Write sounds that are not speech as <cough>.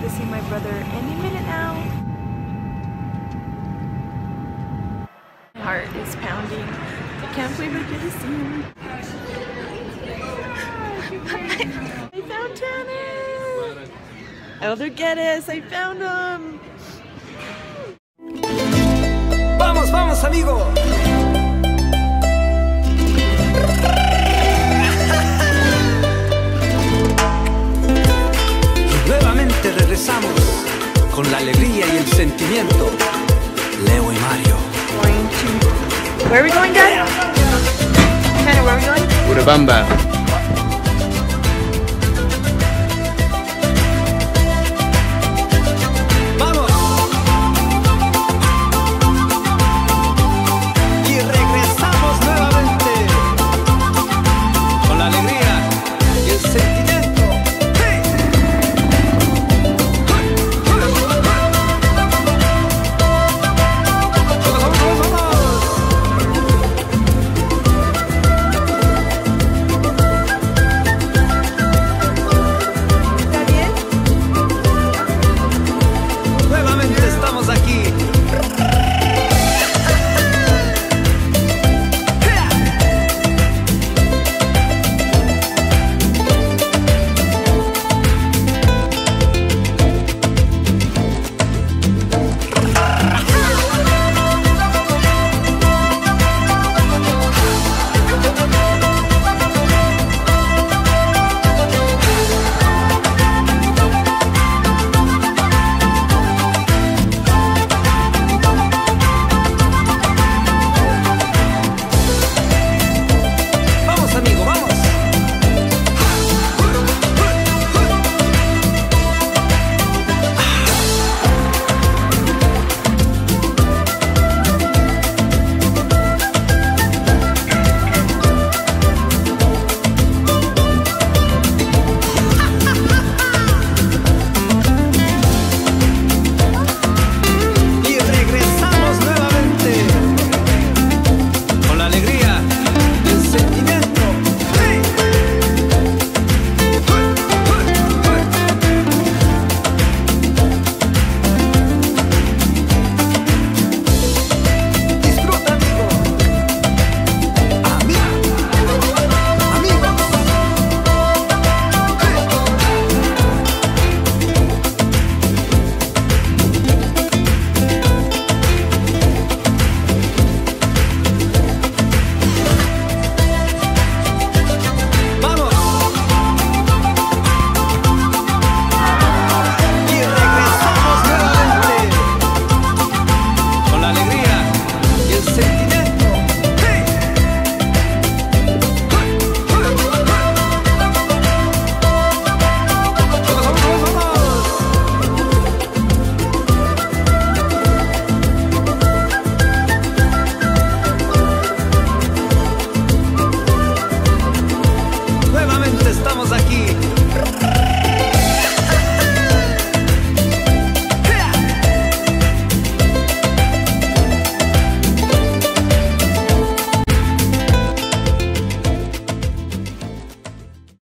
to see my brother any minute now. My heart is pounding. I can't believe I get to see him. <laughs> I found Tanner! Elder Geddes, I found him! Vamos, vamos, amigo. Regresamos con la alegría y el sentimiento. Leo y Mario. Where are we going, Dad? Tanner, where are we going? Urubamba.